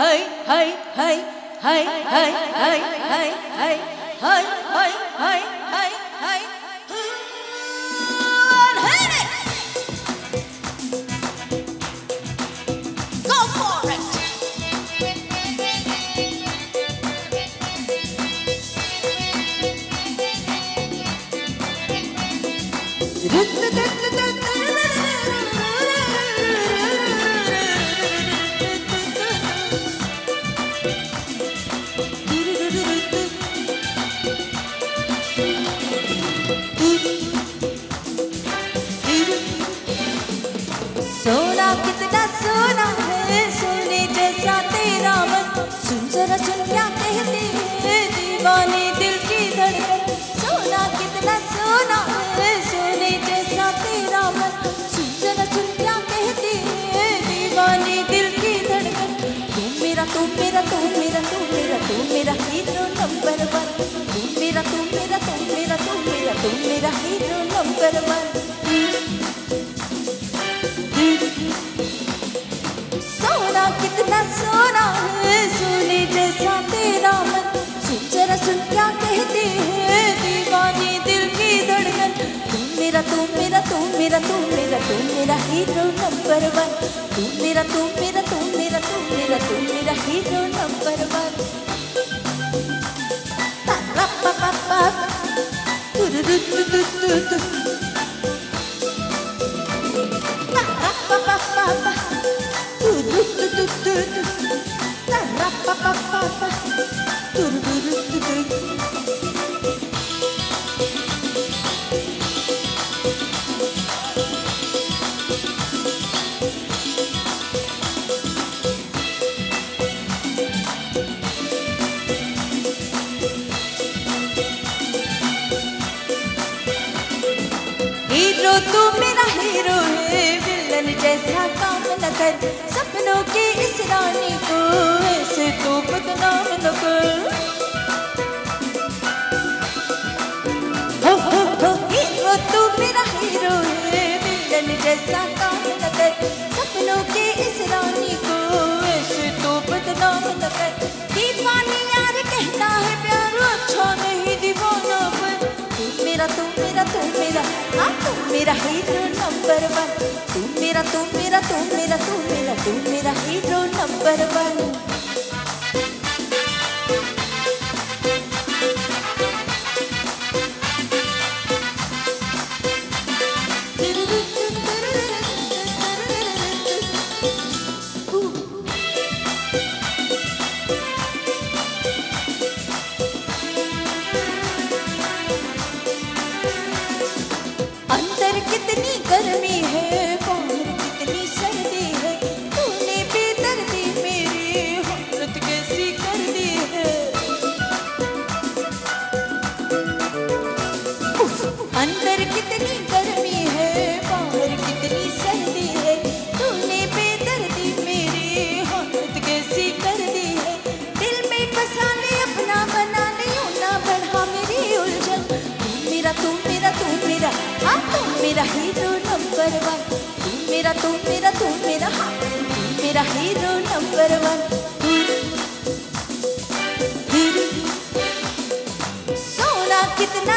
hey, hey, hey, hey, hey, hey, hey, hey, hey, hey, hey, hey, hey, hey. And hit सोना कितना सोना है तू मेरा हीरो नंबर वन। मेरा तू मेरा तू मेरा तू मेरा तू मेरा हीरो नंबर वन. कर, सपनों के इस रानी को ऐसे तो बदनाम न कर तू मेरा हीरो है जैसा काम न कर, सपनों की इस रानी को ऐसे तो बदनाम न कर। मेरा हीरो नंबर वन तू मेरा तू मेरा तू मेरा तू मेरा तू मेरा hero number one number one मेरा तू मेरा तू मेरा हाँ. मेरा हीरो नंबर वन सोना कितना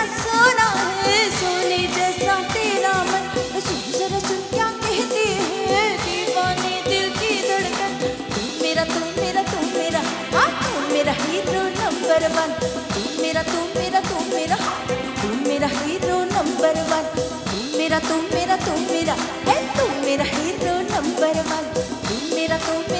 मेरा तुम मेरा तुम मेरा है तुम मेरा हीरो नंबर वन तुम मेरा तू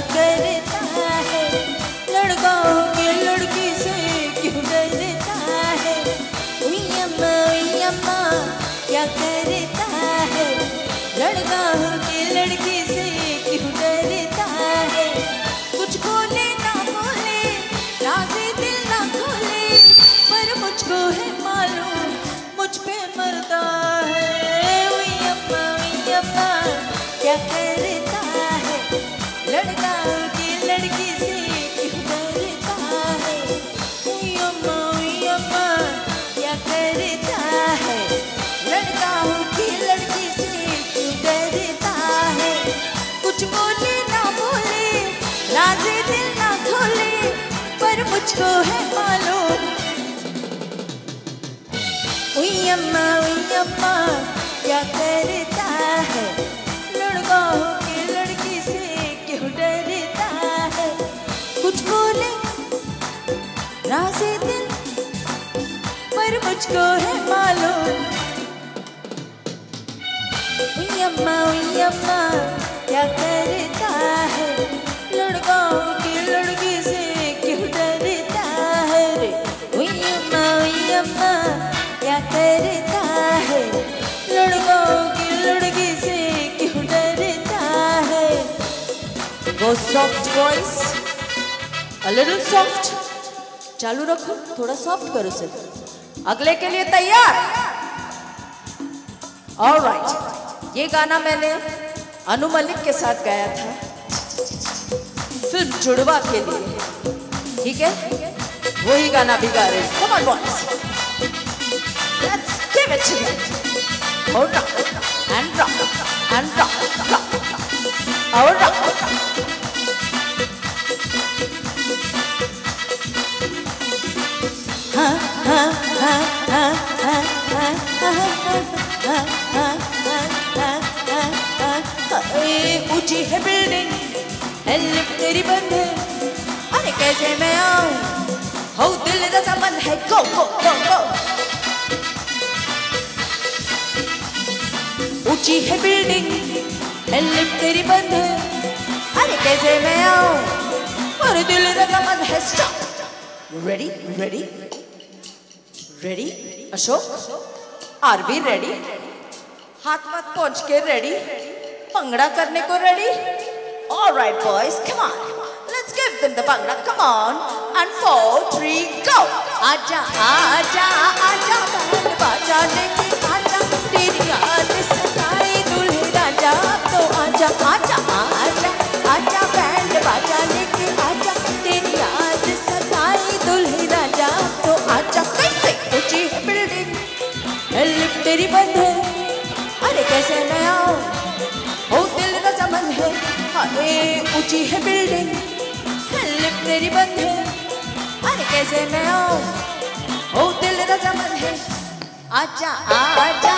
कर मुझको है मालूम अम्मा क्या करता है? कुछ बोले, राजे पर मुझको है मालूम। अम्मा अम्मा क्या करता soft voice a little soft. चालू रखो, थोड़ा सॉफ्ट करो सिर्फ़। अगले के लिए तैयार। ऑल राइट ये गाना मैंने अनु मलिक के साथ गाया था। फ़िल्म जुड़वा के लिए। ठीक है? वही गाना भी गा रहे कम ऑन बॉयज़ ऊँची है बिल्डिंग लिफ्ट तेरी बंद है। अरे, कैसे मैं आऊँ? हो दिल मन है गो गो गो गो ऊँची है बिल्डिंग लिफ्ट तेरी बंद है। अरे, कैसे मैं आऊँ? और दिल मन है stop ready ready ready Ashok are we ready हाथ मत पहुँच के रेडी पंगड़ा करने को ready all right boys come on let's give them the bhangra. Come on and four three go आजा आजा आजा बैंड बाजा, लेके आजा, तेरी याद सताए दूल्हे राजा तो आजा आजा आजा। तेरी बंद है। अरे कैसे मैं आऊँ ओ दिल का संबंध है। अरे ऊँची है बिल्डिंग लिफ्ट तेरी बंद है। अरे कैसे मैं आऊँ ओ दिल का संबंध है। अच्छा आजा।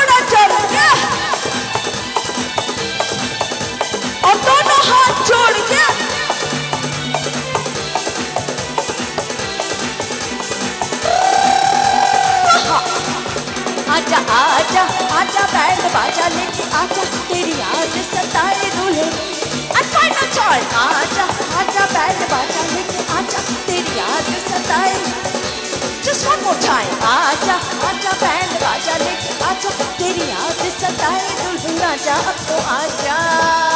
बाजा लेके आजा, तेरी आज सताए दूल्हे अच्छा final time. आजा आजा बैंड बाजा लेके आजा, तेरी आज सताए Just one more. आजा आजा बैंड बाजा लेके आजा, तेरी आज सताए दूल्हे, आजा तो आजा